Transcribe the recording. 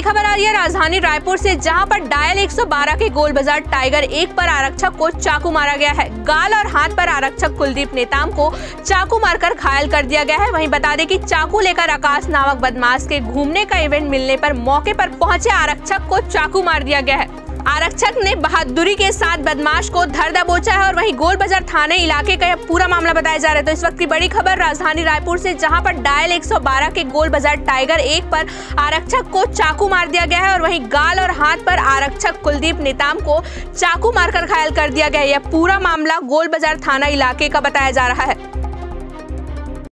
बड़ी खबर आ रही है राजधानी रायपुर से, जहाँ पर डायल 112 के गोल बाज़ार टाइगर एक पर आरक्षक को चाकू मारा गया है। गाल और हाथ पर आरक्षक कुलदीप नेताम को चाकू मारकर घायल कर दिया गया है। वहीं बता दें कि चाकू लेकर आकाश नामक बदमाश के घूमने का इवेंट मिलने पर, मौके पर पहुँचे आरक्षक को चाकू मार दिया गया है। आरक्षक ने बहादुरी के साथ बदमाश को धर दबोचा है और वहीं गोल बाज़ार थाने इलाके का यह पूरा मामला बताया जा रहा है। तो इस वक्त की बड़ी खबर, राजधानी रायपुर से, जहाँ पर डायल 112 के गोल बाज़ार टाइगर एक पर आरक्षक को चाकू मार दिया गया है और वहीं गाल और हाथ पर आरक्षक कुलदीप नेताम को चाकू मारकर घायल कर दिया गया है। यह पूरा मामला गोल बाज़ार थाना इलाके का बताया जा रहा है।